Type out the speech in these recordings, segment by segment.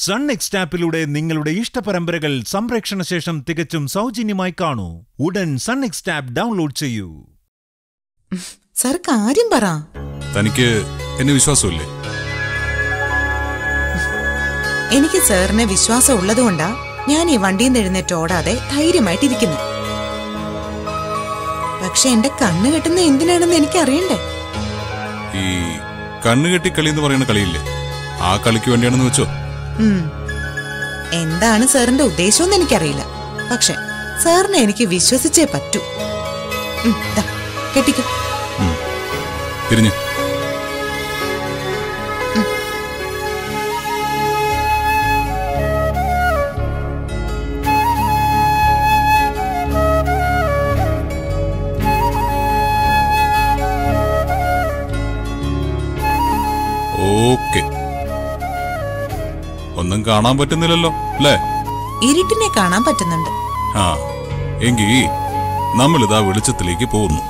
Sun എക്സ്റ്റാപ്പിലൂടെ നിങ്ങളുടെ ഇഷ്ടപരമ്പരകൾ സംപ്രേക്ഷണ ശേഷം തികച്ചും സൗജന്യമായി കാണൂ. ഉടൻ സൺ എക്സ്റ്റാപ്പ് ഡൗൺലോഡ് ചെയ്യൂ. സർ കാര്യം പറ. തനിക്ക് എന്നെ വിശ്വാസമില്ലേ? എനിക്ക് സാറിനെ വിശ്വാസം ഉള്ളതുകൊണ്ടാ ഞാൻ ഈ വണ്ടിയിൽ നിന്ന് എഴുന്നേറ്റ് ഓടാതെ ധൈര്യമായിട്ടിരിക്കുന്നു. പക്ഷെ എന്റെ കണ്ണ് കെട്ടുന്ന എന്തിനാണെന്ന് എനിക്ക് അറിയണ്ടേ ഈ കണ്ണുകെട്ടി കളി എന്ന് പറയുന്ന കളിയില്ലേ? ആ കളിക്ക് വേണ്ടിയാണെന്ന് വെച്ചോ. എന്താണ് സാറിന്റെ ഉദ്ദേശമെന്ന് എനിക്കറിയില്ല. പക്ഷെ സാറിനെ എനിക്ക് വിശ്വസിച്ചേ പറ്റൂ. കെട്ടിക്കും. തിരിഞ്ഞു. കാണാൻ പറ്റുന്നില്ലല്ലോ അല്ലേ? ഇരുട്ടിനെ കാണാൻ പറ്റുന്നുണ്ട്. ആ എങ്കി ഇതാ വെളിച്ചത്തിലേക്ക് പോകുന്നു.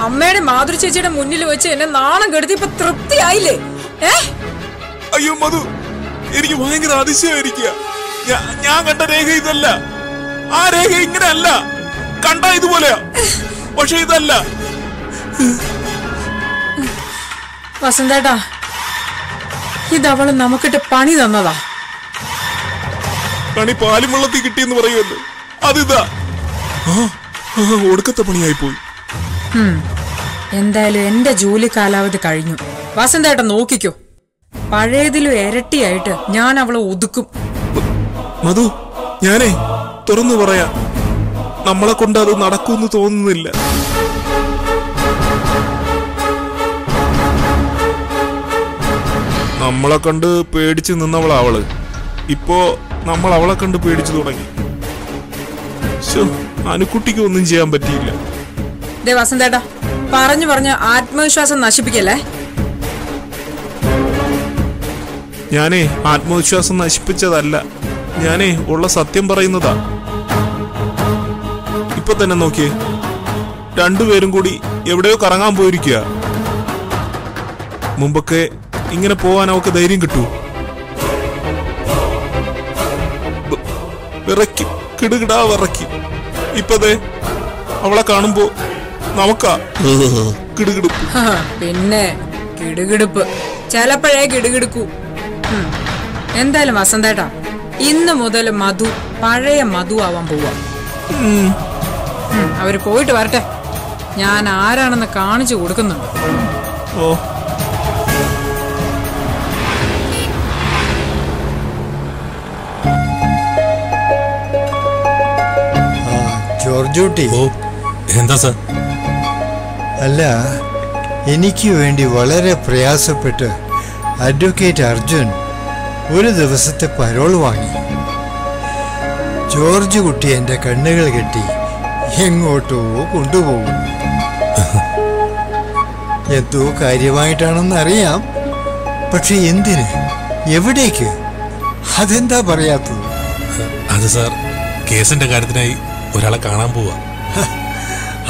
അമ്മയുടെ മാതൃ ചേച്ചിയുടെ മുന്നിൽ വെച്ച് എന്നെ നാണം കെടുത്തി ഇപ്പൊ തൃപ്തിയായില്ലേ? ഏ? അയ്യോ മധു എനിക്ക് ഭയങ്കര അതിശയമായിരിക്കുക ഞാൻ കണ്ട രേഖ ഇതല്ല. ആ രേഖ ഇങ്ങനെയല്ല. കണ്ട ഇതുപോലെയാ. പക്ഷെ ഇതല്ല. വസന്തേട്ടാ ഇതവൾ നമുക്കിട്ട് പണി തന്നതാ. പണി പാലും വെള്ളത്തിൽ കിട്ടിയെന്ന് പറയുമല്ലോ. അതിതാ. ഒടുക്കത്തെ പണിയായി പോയി. എന്തായാലും എന്റെ ജോലി കാലാവധി കഴിഞ്ഞു. വസന്തേട്ട നോക്കിക്കോ. പഴയതിലും ഇരട്ടിയായിട്ട് ഞാൻ അവളെ ഒതുക്കും. മധു ഞാനേ തുറന്നു പറയാ. നമ്മളെ കൊണ്ട് അത് നടക്കുമെന്ന് തോന്നുന്നില്ല. നമ്മളെ കണ്ട് പേടിച്ച് നിന്നവളാ അവൾ ഇപ്പോ നമ്മൾ അവളെ കണ്ട് പേടിച്ചു തുടങ്ങി. അനുക്കുട്ടിക്ക് ഒന്നും ചെയ്യാൻ പറ്റിയില്ല. ദേ വസന്തേട്ടാ പറഞ്ഞു പറഞ്ഞ് ആത്മവിശ്വാസം നശിപ്പിക്കല്ലേ? ഞാനേ ആത്മവിശ്വാസം നശിപ്പിച്ചതല്ല. ഞാനേ ഉള്ള സത്യം പറയുന്നതാ. ഇപ്പൊ തന്നെ നോക്കിയേ. രണ്ടുപേരും കൂടി എവിടെയോ കറങ്ങാൻ പോയിരിക്കുക മുമ്പൊക്കെ ഇങ്ങനെ പോവാൻ അവക്ക് ധൈര്യം കിട്ടൂ. വിറക്കി കിടുകിടാ വിറക്കി ഇപ്പതേ അവളെ കാണുമ്പോ നമുക്കാ കിടുകിടുപ്പ്. പിന്നെ കിടുകിടുപ്പ്. ചിലപ്പോഴേ കിടുകിടുക്കൂ. എന്തായാലും വസന്തേട്ടാ ഇന്ന് മുതൽ മധു പഴയ മധു ആവാൻ പോവാ. അവർ പോയിട്ട് വരട്ടെ. ഞാൻ ആരാണെന്ന് കാണിച്ചു കൊടുക്കുന്നുണ്ട്. ഓ. ആ ജോർജൂട്ടി ഓ എന്താ സാർ? അല്ല എനിക്ക് വേണ്ടി വളരെ പ്രയാസപ്പെട്ട് അഡ്വക്കേറ്റ് അർജുൻ ഒരു ദിവസത്തെ പരോൾ വാങ്ങി. ജോർജ് കുട്ടി എന്റെ കണ്ണുകൾ കെട്ടി എങ്ങോട്ടോ കൊണ്ടുപോകും. എന്തോ കാര്യമായിട്ടാണെന്ന് അറിയാം. പക്ഷെ എന്തിന്? എവിടേക്ക്? അതെന്താ പറയാത്തത്? അത് സാർ കേസിന്റെ കാര്യത്തിനായി ഒരാളെ കാണാൻ പോവാ.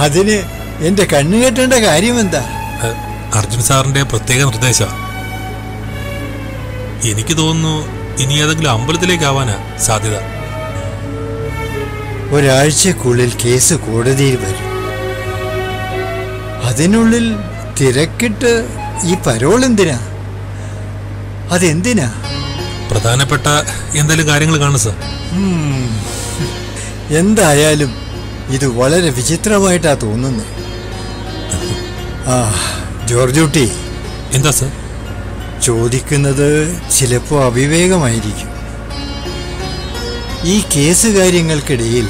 അതിന് എന്റെ കണ്ണു കെട്ടേണ്ട കാര്യം എന്താ അർജുൻ സാറിന്റെ പ്രത്യേക നിർദ്ദേശം എനിക്ക് തോന്നുന്നു ഇനി ഏതെങ്കിലും അമ്പലത്തിലേക്കാവാനാ സാധ്യത. ഒരാഴ്ചക്കുള്ളിൽ കേസ് കോടതിയിൽ വരും. അതിനുള്ളിൽ തിരക്കിട്ട് ഈ പരോൾ എന്തിനാ? അതെന്തിനാ? പ്രധാനപ്പെട്ട എന്തെങ്കിലും കാര്യങ്ങൾ കാണും സാർ. എന്തായാലും ഇത് വളരെ വിചിത്രമായിട്ടാ തോന്നുന്നത് ആ ജോർജ് കുട്ടി. എന്താ സാർ? ചോദിക്കുന്നത് ചിലപ്പോൾ അവിവേകമായിരിക്കും. ഈ കേസ് കാര്യങ്ങൾക്കിടയിൽ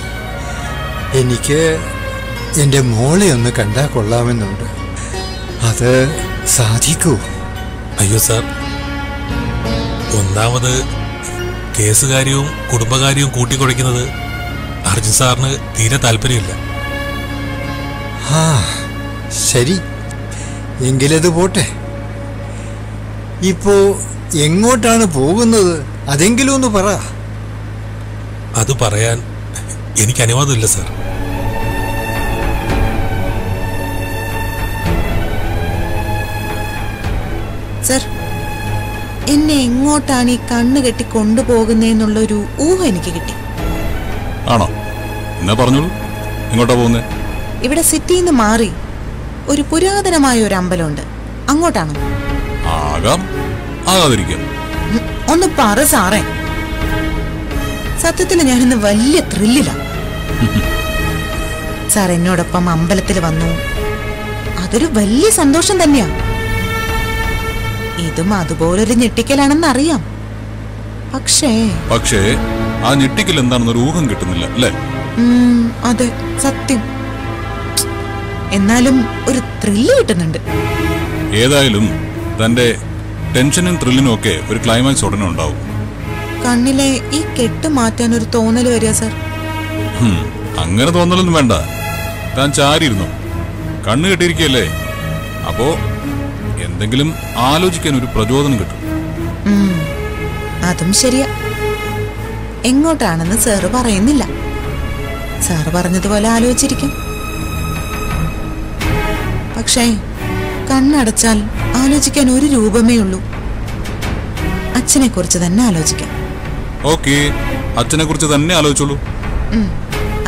എനിക്ക് എന്റെ മോളെ ഒന്ന് കണ്ടാൽ കൊള്ളാമെന്നുണ്ട്. അത് സാധിക്കൂ അയ്യോ സാർ ഒന്നാമത് കേസുകാര്യവും കുടുംബകാര്യവും കൂട്ടിക്കുഴയ്ക്കുന്നത് അർജുൻ സാറിന് തീരെ താല്പര്യമില്ല. ആ ശരി. എങ്കിലത് പോട്ടെ. ഇപ്പോ എങ്ങോട്ടാണ് പോകുന്നത്? അതെങ്കിലും ഒന്ന് പറ. അത് പറയാൻ എനിക്ക് അനുവാദമില്ല സാർ. സർ എന്നെ എങ്ങോട്ടാണ് ഈ കണ്ണ് കെട്ടി കൊണ്ടുപോകുന്നതെന്നുള്ള ഒരു ഊഹം എനിക്ക് കിട്ടി. ആണോ? എന്നാ പറഞ്ഞോളൂ. എങ്ങോട്ടാ പോകുന്നേ? ഇവിടെ സിറ്റിയിൽ നിന്ന് മാറി ഒരു പുരാതനമായ ഒരു അമ്പലമുണ്ട്. അങ്ങോട്ടാണ്? ആകാം ആകാതിരിക്കാം. ഒന്ന് പറ സാറേ. സത്യത്തിൽ ഞാനിന്ന് വലിയ ത്രില്ലില്ല സാർ എന്നോടൊപ്പം അമ്പലത്തിൽ വന്നു. അതൊരു വലിയ സന്തോഷം തന്നെയാ. ഇതും അതുപോലൊരു ഞെട്ടിക്കലാണെന്ന് അറിയാം. പക്ഷേ പക്ഷേ ആ ഞെട്ടിക്കൽ എന്താണെന്നൊരു ഊഹം കിട്ടുന്നില്ല അല്ലേ? അതെ സത്യം. എന്നാലും ഒരു ത്രില്ല് കിട്ടുന്നുണ്ട്. ഏതായാലും തന്റെ ടെൻഷനും ത്രില്ലിനും ഒക്കെ ഒരു ക്ലൈമാക്സ് ഉടനെ ഉണ്ടാവും. കണ്ണിലെ ഈ കെട്ട് മാറ്റാൻ ഒരു തോന്നൽ വരിക സർ. അങ്ങനെ തോന്നലൊന്നും വേണ്ട. താൻ ചാരിയിരുന്നു. കണ്ണ് കെട്ടിയിരിക്കല്ലേ അപ്പോ എന്തെങ്കിലും ആലോചിക്കാൻ ഒരു പ്രചോദനം കിട്ടും. അതും ശരിയാ. എങ്ങോട്ടാണെന്ന് സാറ് പറയുന്നില്ല. സാറ് പറഞ്ഞതുപോലെ ആലോചിച്ചിരിക്കും. പക്ഷേ കണ്ണടച്ചാൽ ആലോചിക്കാൻ ഒരു രൂപമേ ഉള്ളൂ. അച്ഛനെ കുറിച്ച് തന്നെ ആലോചിക്കാം. ഓക്കെ അച്ഛനെ കുറിച്ച് തന്നെ ആലോചിച്ചോളൂ.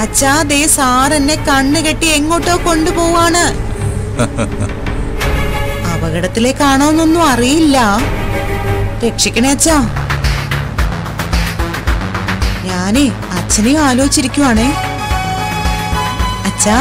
അച്ഛാ ദേ സാർ എന്നെ കണ്ണ് കെട്ടി എങ്ങോട്ടോ കൊണ്ടുപോവാണ്. അപകടത്തിലേക്കാണോന്നൊന്നും അറിയില്ല. രക്ഷിക്കണേ അച്ഛാ. ഞാനേ അച്ഛനെയും ആലോചിച്ചിരിക്കുവാണേ. അച്ഛാ.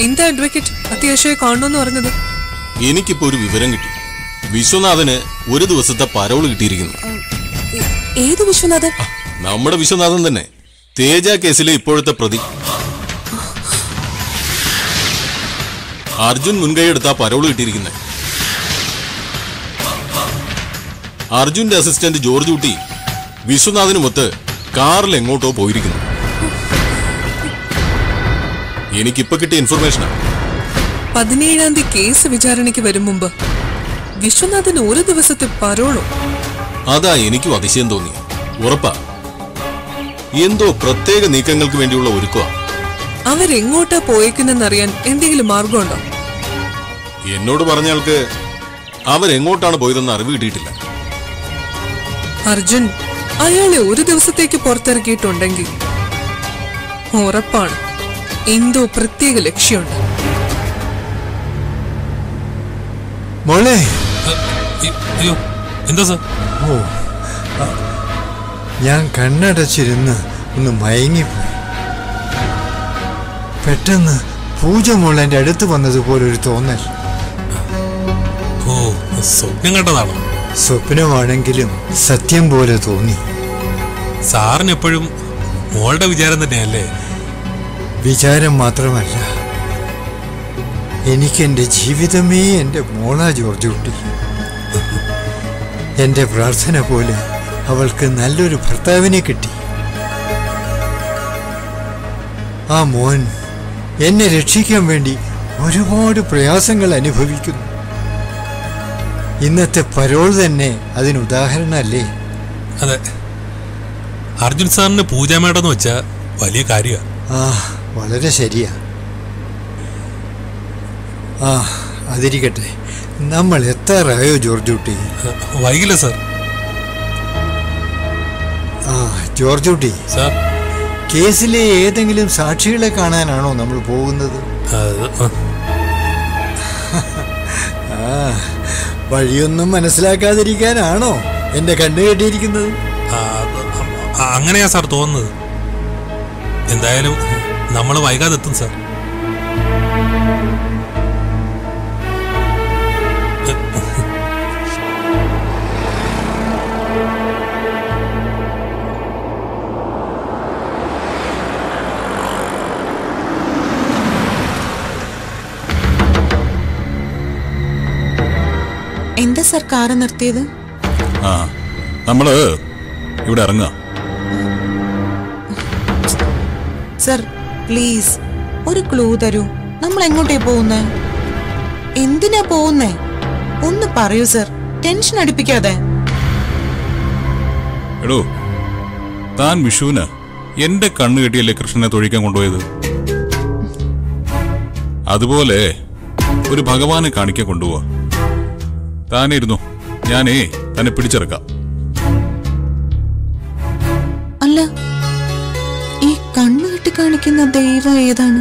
എന്താ അഡ്വക്കേറ്റ് അത്യാവശ്യമായി കാണണമെന്ന് പറഞ്ഞത്? എനിക്കിപ്പോ ഒരു വിവരം കിട്ടി. വിശ്വനാഥന് ഒരു ദിവസത്തെ പരോൾ കിട്ടിയിരിക്കുന്നു. ഏത് വിശ്വനാഥൻ? നമ്മുടെ വിശ്വനാഥൻ തന്നെ. തേജ കേസിലെ ഇപ്പോഴത്തെ പ്രതി. അർജുൻ മുൻകൈയെടുത്ത പരോൾ കിട്ടിയിരിക്കുന്നത് അർജുന്റെ അസിസ്റ്റന്റ് ജോർജ് കുട്ടി വിശ്വനാഥനുമൊത്ത് കാറിൽ എങ്ങോട്ടോ പോയിരിക്കുന്നു. എനിക്കിപ്പോ കിട്ടിയ ഇൻഫർമേഷനാണ് പതിനേഴാം തീയതി കേസ് വിചാരണയ്ക്ക് വരും മുമ്പ് വിശ്വനാഥന് ഒരു ദിവസത്തെ പറോളോ അതാ എനിക്കും അതിശയം തോന്നി. ഉറപ്പാ. എന്തോ പ്രത്യേക നീക്കങ്ങൾക്ക് വേണ്ടിയുള്ള ഒരുക്കുക അവരെങ്ങോട്ടാ പോയേക്കുന്നെന്നറിയാൻ എന്തെങ്കിലും മാർഗമുണ്ടോ? എന്നോട് പറഞ്ഞയാൾക്ക് അവരെങ്ങോട്ടാണ് പോയതെന്ന് അറിവ് കിട്ടിയിട്ടില്ല. അർജുൻ അയാളെ ഒരു ദിവസത്തേക്ക് പുറത്തിറക്കിയിട്ടുണ്ടെങ്കിൽ ഉറപ്പാണ്. എന്തോ പ്രത്യേക ലക്ഷ്യമുണ്ട്. മോളെ. അ- അയ്യോ എന്താ സാർ? ഓ ഞാൻ കണ്ണടച്ചിരുന്ന് ഒന്ന് മയങ്ങിപ്പോയി. പെട്ടെന്ന് പൂജ മോളെന്റെ അടുത്ത് വന്നതുപോലെ ഒരു തോന്നൽ. ഓ സ്വപ്നം കണ്ടതാണോ? സ്വപ്നമാണെങ്കിലും സത്യം പോലെ തോന്നി. സാറിന് എപ്പോഴും മോളുടെ വിചാരം തന്നെയല്ലേ? വിചാരം മാത്രമല്ല എനിക്കെന്റെ ജീവിതമേ എന്റെ മോള ജോർജ് കുട്ടി. എന്റെ പ്രാർത്ഥന പോലെ അവൾക്ക് നല്ലൊരു ഭർത്താവിനെ കിട്ടി. ആ മോൻ എന്നെ രക്ഷിക്കാൻ വേണ്ടി ഒരുപാട് പ്രയാസങ്ങൾ അനുഭവിക്കുന്നു. ഇന്നത്തെ പരോൾ തന്നെ അതിന് ഉദാഹരണമല്ലേ അതെ. അർജുൻ സാറിന് പൂജാമേടെന്ന് വെച്ചാൽ വലിയ കാര്യമാണ് ആ വളരെ ശരിയാ. ആ അതിരിക്കട്ടെ. നമ്മൾ എത്താറായോ ജോർജ് കുട്ടി. വൈകില്ല സാർ. ആ ജോർജ് കുട്ടി. സാർ. കേസിലെ ഏതെങ്കിലും സാക്ഷികളെ കാണാനാണോ നമ്മൾ പോകുന്നത്? ആ. വഴിയൊന്നും മനസ്സിലാക്കാതിരിക്കാനാണോ എന്റെ കണ്ണു കെട്ടിയിരിക്കുന്നത്? അങ്ങനെയാ സാർ തോന്നുന്നത്. എന്തായാലും നമ്മൾ വൈകാതെ എത്തും സാർ. എന്താ സാർ കാറ് നിർത്തിയത്? ആ നമ്മൾ ഇവിടെ ഇറങ്ങാം. സാർ പ്ലീസ് ഒരു ക്ലൂ തരൂ. നമ്മൾ എങ്ങോട്ടേ പോകുന്നേ? എന്തിനാ പോകുന്നേ? ഒന്ന് പറയൂ സർ. ടെൻഷൻ അടുപ്പിക്കാതെ. എടോ താൻ വിഷുവിന് എന്റെ കണ്ണു കെട്ടിയല്ലേ കൃഷ്ണനെ തൊഴിക്കാൻ കൊണ്ടുപോയത്? അതുപോലെ ഒരു ഭഗവാനെ കാണിക്കാൻ കൊണ്ടുപോവാ. താനേ ഇരുന്നു ഞാനേ തന്നെ പിടിച്ചെടുക്കാം അല്ല കാണിക്കുന്ന ദൈവം ഏതാണ്?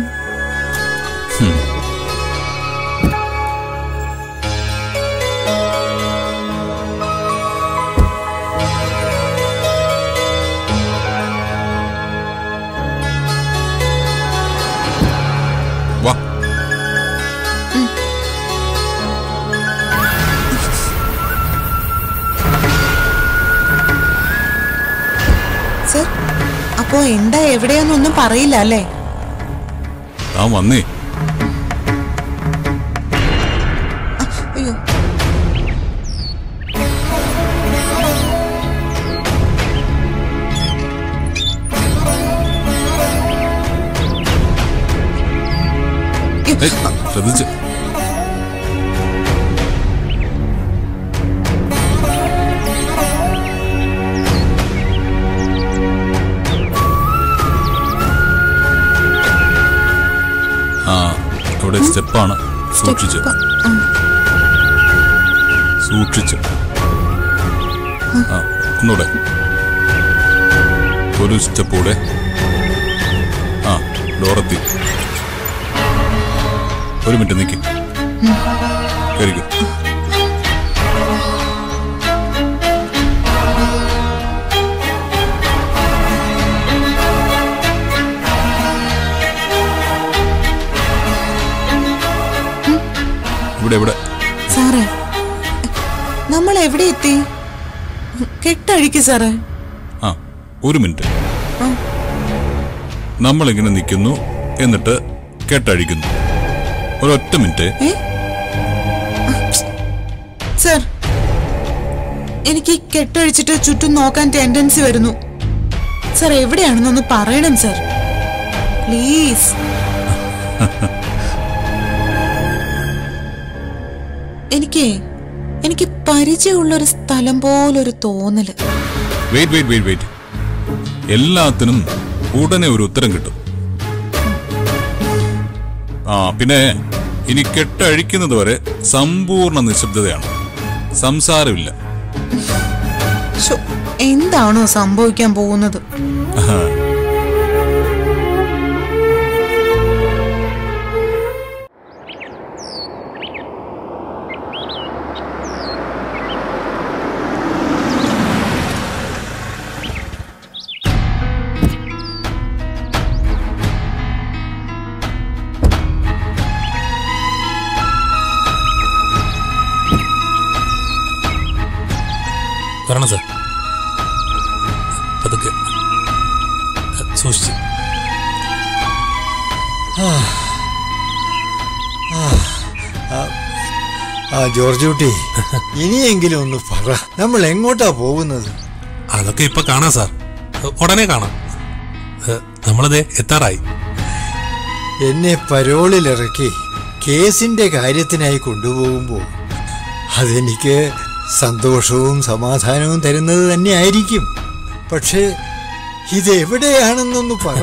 എന്താ എവിടെയാന്നൊന്നും പറയില്ല അല്ലേ? താൻ വന്നേ. അയ്യോ. ശ്രദ്ധിച്ച്. ഇവിടെ സ്റ്റെപ്പാണ് സൂക്ഷിച്ച്. സൂക്ഷിച്ച്. ആ ഒന്നുകൂടെ. ഒരു സ്റ്റെപ്പ് കൂടെ. ആ ഡോറത്തി. ഒരു മിനിറ്റ് നിൽക്കി കയറിക്കും ഇവിടെ ഇവിടെ. സാറേ നമ്മൾ എവിടെ എത്തി? കെട്ടഴിക്ക് സാറേ. ആ ഒരു മിനിറ്റ്. നമ്മൾ ഇങ്ങനെ നിൽക്കുന്നു എന്നിട്ട് കെട്ടഴിക്കുന്നു. ഒരൊറ്റ മിനിറ്റ്. സാർ എനിക്ക് കെട്ടഴിച്ചിട്ട് ചുറ്റും നോക്കാൻ ടെൻഡൻസി വരുന്നു. സാർ എവിടെയാണെന്നൊന്ന് പറയണം സാർ. പ്ലീസ്. എനിക്ക് എനിക്ക് പരിചയമുള്ളൊരു സ്ഥലം പോലൊരു തോന്നൽ. വെയിറ്റ് വെയിറ്റ് വെയിറ്റ് വെയിറ്റ് എല്ലാത്തിനും ഉടനെ ഒരു ഉത്തരം കിട്ടും. ആ പിന്നെ ഇനി കെട്ടഴിക്കുന്നത് വരെ സമ്പൂർണ നിശബ്ദതയാണ്. സംസാരമില്ല. എന്താണോ സംഭവിക്കാൻ പോകുന്നത്? വരണം സാർ. പതുക്കെ. സൂക്ഷിച്ച്. ആ. ജോർജ് കുട്ടി ഇനിയെങ്കിലും ഒന്ന് പറ. നമ്മൾ എങ്ങോട്ടാ പോകുന്നത്? അതൊക്കെ ഇപ്പൊ കാണാം സാർ. ഉടനെ കാണാം. നമ്മളത് നമ്മളിതേ എത്താറായി. എന്നെ പരോളിലിറക്കി കേസിന്റെ കാര്യത്തിനായി കൊണ്ടുപോകുമ്പോൾ അതെനിക്ക് സന്തോഷവും സമാധാനവും തരുന്നത് തന്നെയായിരിക്കും. പക്ഷേ ഇതെവിടെയാണെന്നൊന്ന് പറ.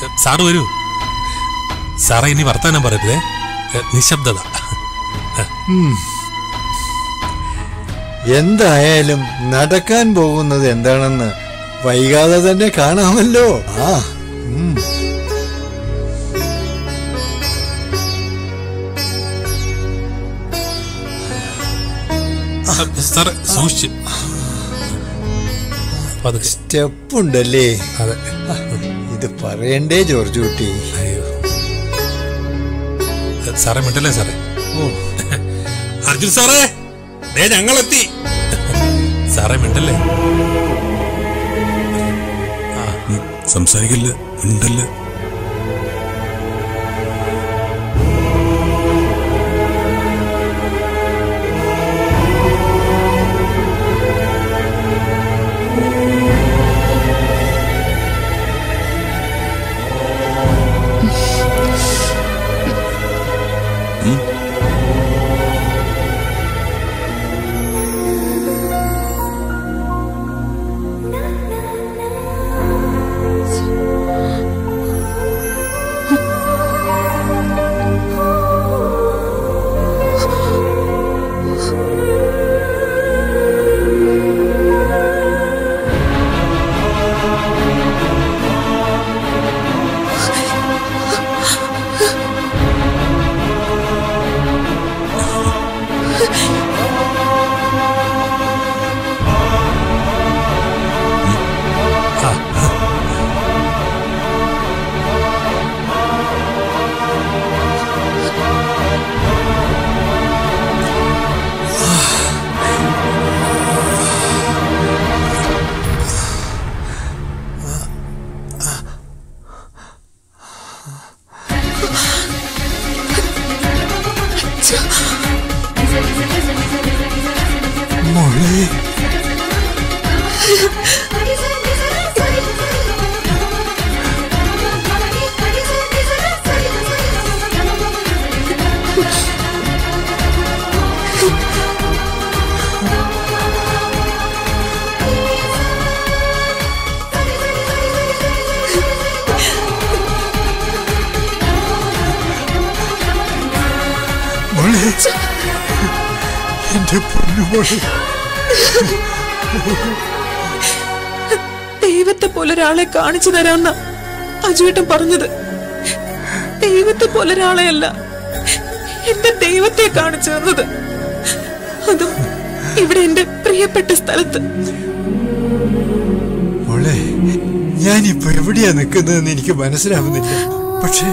സാർ സാറ് വരൂ. സാറേ ഇനി വർത്താനം പറയരുതേ. നിശബ്ദത. എന്തായാലും നടക്കാൻ പോകുന്നത് എന്താണെന്ന് വൈകാതെ തന്നെ കാണാമല്ലോ. ആ ഉം. സാറേ സൂക്ഷിച്ച് സ്റ്റെപ്പുണ്ടല്ലേ? അതെ. ഇത് പറയണ്ടേ ജോർജ് കുട്ടി? അയ്യോ. സാറേ മിണ്ടല്ലേ സാറേ? ഓ. അർജുൻ സാറേ ദേ ഞങ്ങളെത്തി. സാറേ മിണ്ടല്ലേ? സംസാരിക്കില്ല? ഉണ്ടല്ല എന്റെ പൊന്നുമോളെ ദൈവത്തെ പോലെ ഒരാളെ കാണിച്ചു തരാന്ന അജുവേട്ടൻ പറഞ്ഞത്. ദൈവത്തെ പോലെ ഒരാളെയല്ല എന്റെ ദൈവത്തെ കാണിച്ചു തന്നത്. അതും ഇവിടെ എന്റെ പ്രിയപ്പെട്ട സ്ഥലത്ത്? മോളെ ഞാനിപ്പോ എവിടെയാ നിൽക്കുന്നതെന്ന് എനിക്ക് മനസ്സിലാവുന്നില്ല. പക്ഷേ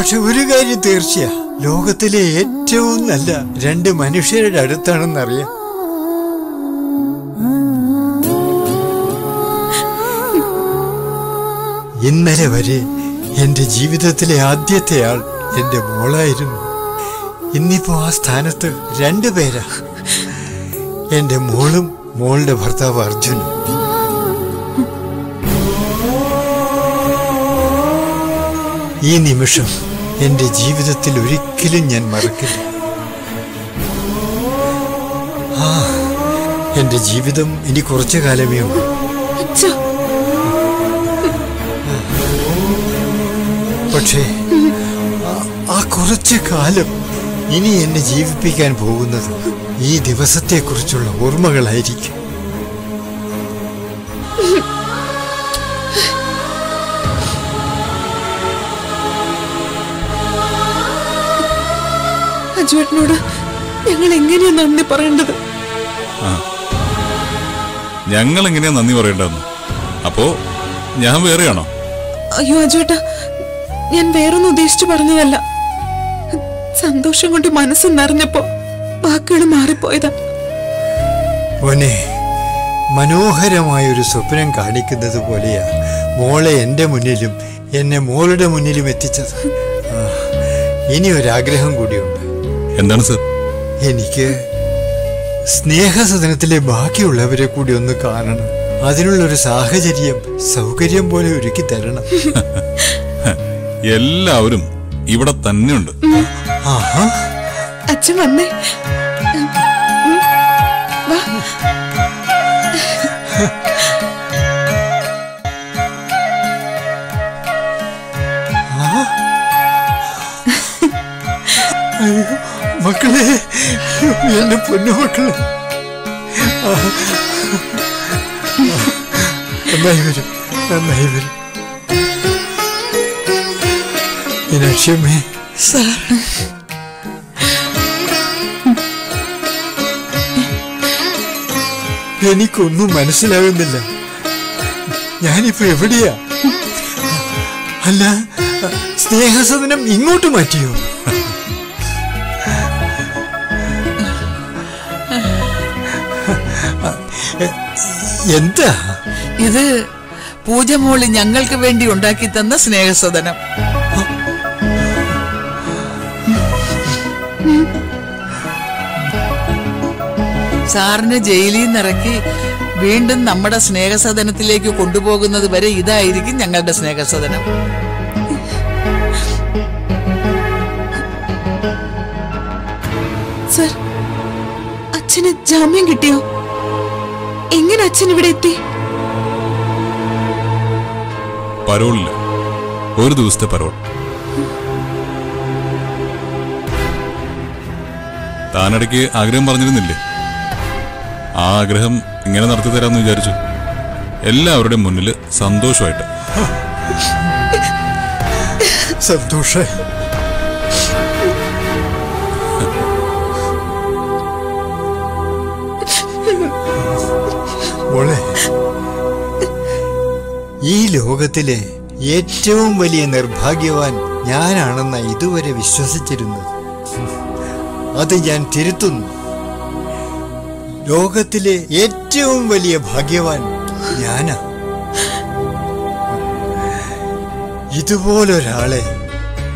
പക്ഷെ ഒരു കാര്യം തീർച്ചയാ. ലോകത്തിലെ ഏറ്റവും നല്ല രണ്ട് മനുഷ്യരുടെ അടുത്താണെന്നറിയാം. ഇന്നലെ വരെ എന്റെ ജീവിതത്തിലെ ആദ്യത്തെ ആൾ എന്റെ മോളായിരുന്നു. ഇന്നിപ്പോ ആ സ്ഥാനത്ത് രണ്ടു പേരാ. എന്റെ മോളും മോളുടെ ഭർത്താവ് അർജുനും. ഈ നിമിഷം എന്റെ ജീവിതത്തിൽ ഒരിക്കലും ഞാൻ മറക്കില്ല. ആ എന്റെ ജീവിതം ഇനി കുറച്ചു കാലമേ ഉള്ളൂ. പക്ഷേ ആ കുറച്ചു കാലം ഇനി എന്നെ ജീവിപ്പിക്കാൻ പോകുന്നത് ഈ ദിവസത്തെക്കുറിച്ചുള്ള ഓർമ്മകളായിരിക്കും. അജുവേട്ടനോട് ഞങ്ങൾ എങ്ങനെയാ നന്ദി പറയേണ്ടത്? ഞങ്ങൾ എങ്ങനെയാ നന്ദി പറയേണ്ടതെന്ന്? അപ്പോ ഞാൻ വേറെയാണോ? അയ്യോ അജുവേട്ട ഞാൻ വേറൊന്നും ഉദ്ദേശിച്ചു പറഞ്ഞതല്ല. സന്തോഷം കൊണ്ട് മനസ്സ് നിറഞ്ഞപ്പോ വാക്കുകൾ മാറിപ്പോയതാ. മനോഹരമായ ഒരു സ്വപ്നം കാണിക്കുന്നത് പോലെയാ മോളെ എന്റെ മുന്നിലും എന്നെ മോളുടെ മുന്നിലും എത്തിച്ചത്. ഇനി ഒരാഗ്രഹം കൂടിയുണ്ട്. എന്താണ് സർ? എനിക്ക് സ്നേഹസദനത്തിലെ ബാക്കിയുള്ളവരെ കൂടി ഒന്ന് കാണണം. അതിനുള്ള ഒരു സാഹചര്യം സൗകര്യം പോലെ ഒരുക്കി തരണം. എല്ലാവരും ഇവിടെ തന്നെയുണ്ട്. അച്ഛൻ വന്നേ. അയ്യോ. മക്കളെ എന്റെ പൊന്നു മക്കളെ. നന്നായി വരും നന്നായി വരും. മീനാക്ഷിയമ്മേ. സാർ. എനിക്കൊന്നും മനസ്സിലാകുന്നില്ല ഞാനിപ്പോ എവിടെയാ? അല്ല സ്നേഹസദനം ഇങ്ങോട്ട് മാറ്റിയോ? എന്താ? ഇത് പൂജമോളി ഞങ്ങൾക്ക് വേണ്ടി ഉണ്ടാക്കി തന്ന സ്നേഹസദനം. സാറിന് ജയിലിൽ നിന്നിറക്കി വീണ്ടും നമ്മുടെ സ്നേഹസദനത്തിലേക്ക് കൊണ്ടുപോകുന്നത് വരെ ഇതായിരിക്കും ഞങ്ങളുടെ സ്നേഹസദനം. സർ അച്ഛന് ജാമ്യം കിട്ടിയോ? എങ്ങനെ അച്ഛൻ ഇവിടെ എത്തി? പരോളില്ല ഒരു ദിവസത്തെ പരോൾ. താനിടയ്ക്ക് ആഗ്രഹം പറഞ്ഞിരുന്നില്ലേ? ആ ആഗ്രഹം ഇങ്ങനെ നടത്തി തരാമെന്ന് വിചാരിച്ചു. എല്ലാവരുടെയും മുന്നിൽ സന്തോഷമായിട്ട്. സന്തോഷ. ഈ ലോകത്തിലെ ഏറ്റവും വലിയ നിർഭാഗ്യവാൻ ഞാനാണെന്ന ഇതുവരെ വിശ്വസിച്ചിരുന്നത്. അത് ഞാൻ തിരുത്തുന്നു. ലോകത്തിലെ ഏറ്റവും വലിയ ഭാഗ്യവാൻ ഞാനാ. ഇതുപോലൊരാളെ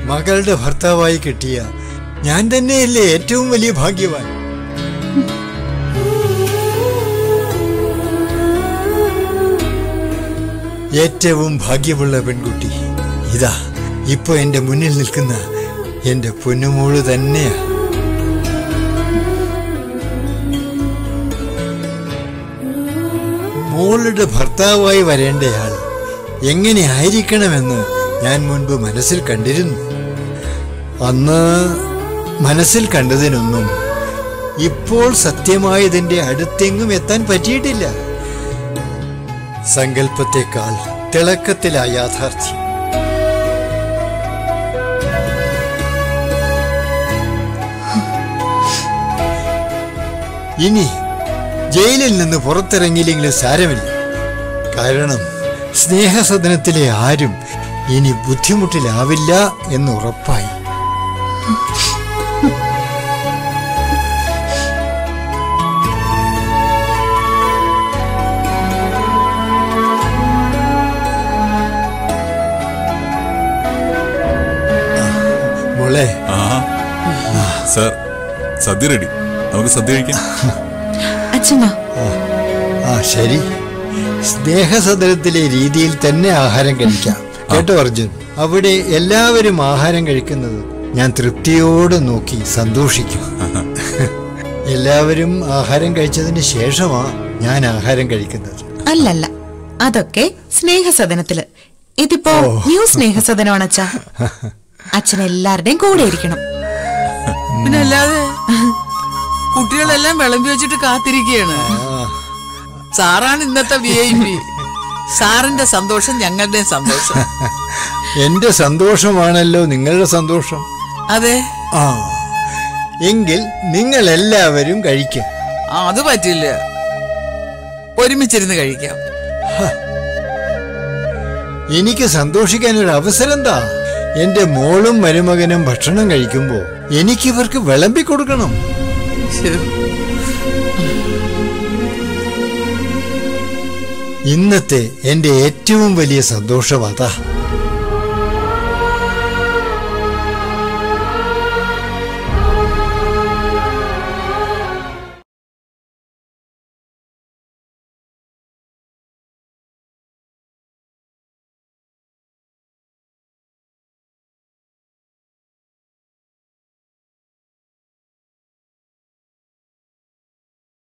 മകളുടെ ഭർത്താവായി കിട്ടിയ ഞാൻ തന്നെയല്ലേ ഏറ്റവും വലിയ ഭാഗ്യവാൻ? ഏറ്റവും ഭാഗ്യമുള്ള പെൺകുട്ടി. ഇതാ ഇപ്പൊ എന്റെ മുന്നിൽ നിൽക്കുന്ന എന്റെ പൊന്നുമോൾ തന്നെയാ. മോളുടെ ഭർത്താവായി വരേണ്ടയാൾ എങ്ങനെ ആയിരിക്കണമെന്ന് ഞാൻ മുൻപ് മനസ്സിൽ കണ്ടിരുന്നു. അന്ന് മനസ്സിൽ കണ്ടതിനൊന്നും ഇപ്പോൾ സത്യമായതിന്റെ അടുത്തെങ്ങും എത്താൻ പറ്റിയിട്ടില്ല. സങ്കല്പത്തെക്കാൾ തിളക്കത്തില യാഥാർത്ഥ്യം. ഇനി ജയിലിൽ നിന്ന് പുറത്തിറങ്ങിയില്ലെങ്കിലും സാരമില്ല. കാരണം സ്നേഹസദനത്തിലെ ആരും ഇനി ബുദ്ധിമുട്ടിലാവില്ല എന്ന് ഉറപ്പായി. ആ. സർ സദ്യ റെഡി നമുക്ക് സദ്യ കഴിക്കാം. ആ ശരി. സ്നേഹസദനത്തിലെ രീതിയിൽ തന്നെ ആഹാരം കഴിക്കാം. കേട്ടോ അർജുൻ? അവിടെ എല്ലാവരും ആഹാരം കഴിക്കുന്നത് ഞാൻ തൃപ്തിയോടെ നോക്കി സന്തോഷിക്കും. എല്ലാവരും ആഹാരം കഴിച്ചതിന് ശേഷമാ ഞാൻ ആഹാരം കഴിക്കുന്നത്. അല്ലല്ല അതൊക്കെ സ്നേഹസദനത്തിൽ. ഇതിപ്പോ ന്യൂ സ്നേഹസദനമാണ് അച്ഛാ അച്ഛൻ എല്ലാവരുടെയും കൂടെ ഇരിക്കണം. പിന്നെ അല്ലാതെ കുട്ടികളെല്ലാം വിളമ്പി വെച്ചിട്ട് കാത്തിരിക്കുകയാണ്. സാറാണ് ഇന്നത്തെ വി ഐ പി സാറിന്റെ സന്തോഷം ഞങ്ങളുടെ സന്തോഷം. എന്റെ സന്തോഷമാണല്ലോ നിങ്ങളുടെ സന്തോഷം. അതെ. ആ എങ്കിൽ നിങ്ങൾ എല്ലാവരും കഴിക്കാം അത് പറ്റില്ല. ഒരുമിച്ചിരുന്ന് കഴിക്കാം. എനിക്ക് സന്തോഷിക്കാൻ ഒരു അവസരം എന്താ എന്റെ മോളും മരുമകനും ഭക്ഷണം കഴിക്കുമ്പോ എനിക്കിവർക്ക് വിളമ്പി കൊടുക്കണം. ഇന്നത്തെ എന്റെ ഏറ്റവും വലിയ സന്തോഷം അതാ